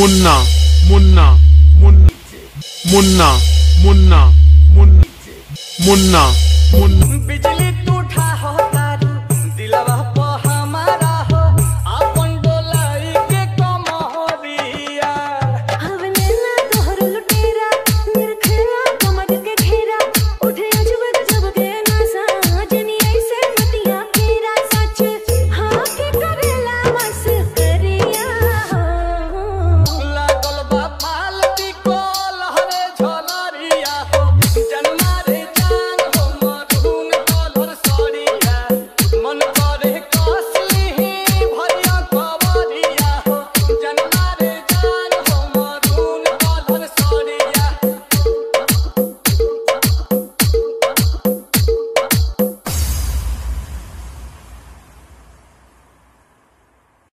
Munna, Munna, Munna, Munna, Munna, Munna, Munna, Munna.